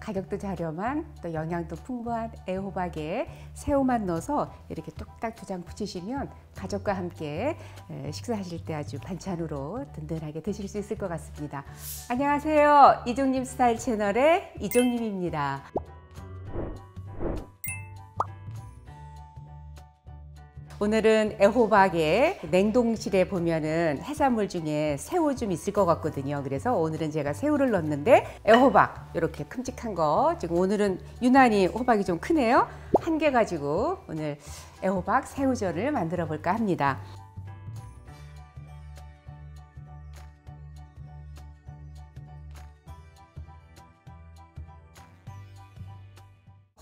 가격도 저렴한 또 영양도 풍부한 애호박에 새우만 넣어서 이렇게 뚝딱 두 장 붙이시면 가족과 함께 식사하실 때 아주 반찬으로 든든하게 드실 수 있을 것 같습니다. 안녕하세요. 이종님 스타일 채널의 이종님입니다. 오늘은 애호박에 냉동실에 보면은 해산물 중에 새우 좀 있을 것 같거든요. 그래서 오늘은 제가 새우를 넣었는데 애호박 이렇게 큼직한 거 지금 오늘은 유난히 호박이 좀 크네요. 한 개 가지고 오늘 애호박 새우전을 만들어 볼까 합니다.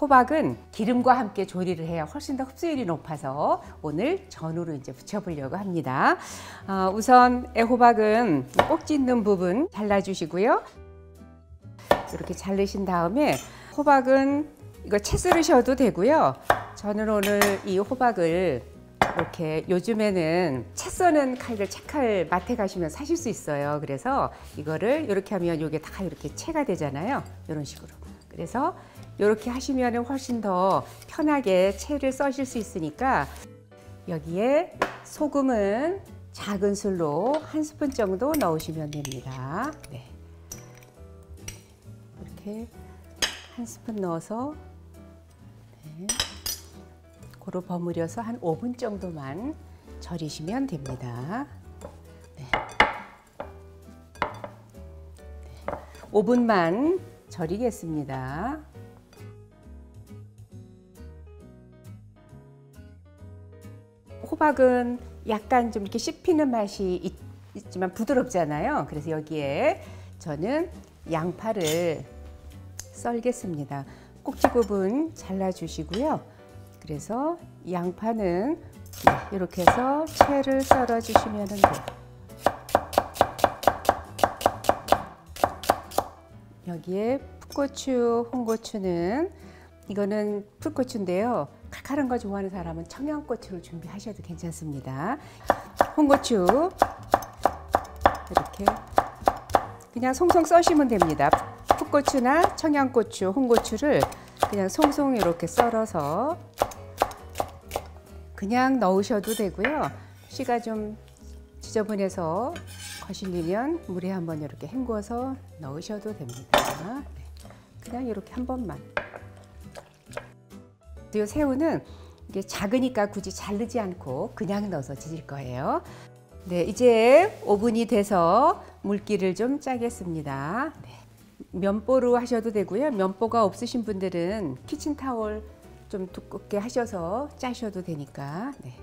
호박은 기름과 함께 조리를 해야 훨씬 더 흡수율이 높아서 오늘 전으로 이제 부쳐보려고 합니다. 어, 우선 애호박은 꼭지 있는 부분 잘라주시고요. 이렇게 자르신 다음에 호박은 이거 채 썰으셔도 되고요. 저는 오늘 이 호박을 이렇게 요즘에는 채 써는 칼들 채칼 마트에 가시면 사실 수 있어요. 그래서 이거를 이렇게 하면 이게 다 이렇게 채가 되잖아요. 이런 식으로. 그래서 이렇게 하시면 훨씬 더 편하게 채를 써실 수 있으니까 여기에 소금은 작은 술로 한 스푼 정도 넣으시면 됩니다. 네. 이렇게 한 스푼 넣어서 네. 고루 버무려서 한 5분 정도만 절이시면 됩니다. 네. 네. 5분만 절이겠습니다. 호박은 약간 좀 이렇게 씹히는 맛이 있, 있지만 부드럽잖아요. 그래서 여기에 저는 양파를 썰겠습니다. 꼭지 부분 잘라주시고요. 그래서 양파는 이렇게 해서 채를 썰어주시면 돼요. 여기에 풋고추, 홍고추는 이거는 풋고추인데요. 칼칼한 거 좋아하는 사람은 청양고추를 준비하셔도 괜찮습니다. 홍고추 이렇게 그냥 송송 써시면 됩니다. 풋고추나 청양고추, 홍고추를 그냥 송송 이렇게 썰어서 그냥 넣으셔도 되고요. 씨가 좀 지저분해서 거실리면 물에 한번 이렇게 헹궈서 넣으셔도 됩니다. 네. 그냥 이렇게 한 번만. 이 새우는 이게 작으니까 굳이 자르지 않고 그냥 넣어서 지질 거예요. 네, 이제 오븐이 돼서 물기를 좀 짜겠습니다. 네. 면보로 하셔도 되고요. 면보가 없으신 분들은 키친타월 좀 두껍게 하셔서 짜셔도 되니까. 네.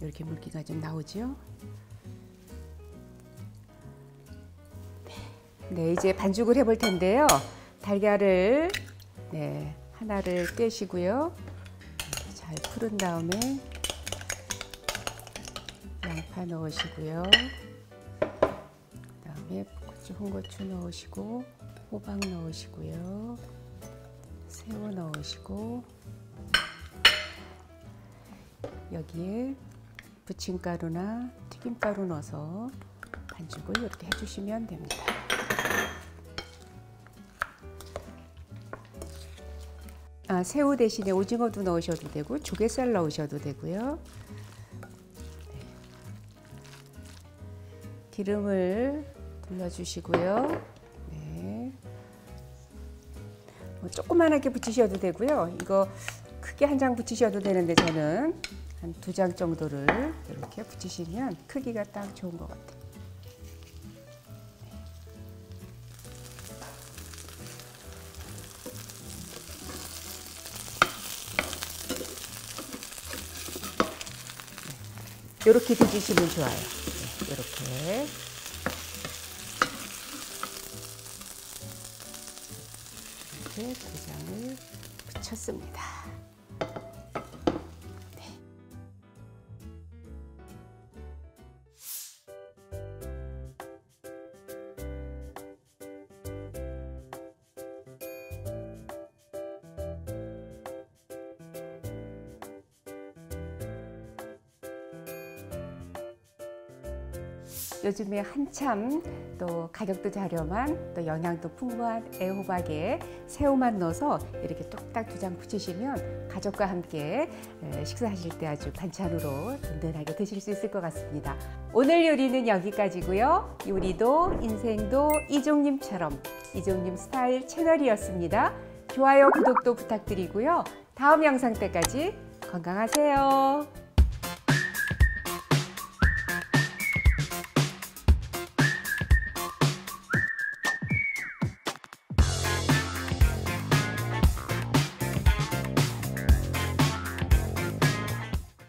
이렇게 물기가 좀 나오죠. 네, 이제 반죽을 해볼 텐데요. 달걀을 네, 하나를 떼시고요. 잘 풀은 다음에 양파 넣으시고요. 그다음에 고추, 홍고추 넣으시고 호박 넣으시고요. 새우 넣으시고 여기에 부침가루나 튀김가루 넣어서 반죽을 이렇게 해주시면 됩니다. 아, 새우 대신에 오징어도 넣으셔도 되고 조개살 넣으셔도 되고요. 네. 기름을 둘러주시고요. 네. 뭐 조그만하게 붙이셔도 되고요. 이거 크게 한 장 붙이셔도 되는데 저는 한 두 장 정도를 이렇게 붙이시면 크기가 딱 좋은 것 같아요. 이렇게 뒤지시면 좋아요. 네, 이렇게. 이렇게 도장을 붙였습니다. 요즘에 한참 또 가격도 저렴한 또 영양도 풍부한 애호박에 새우만 넣어서 이렇게 뚝딱 두장 붙이시면 가족과 함께 에, 식사하실 때 아주 반찬으로 든든하게 드실 수 있을 것 같습니다. 오늘 요리는 여기까지고요. 요리도 인생도 이종님처럼 이종님 스타일 채널이었습니다. 좋아요, 구독도 부탁드리고요. 다음 영상 때까지 건강하세요.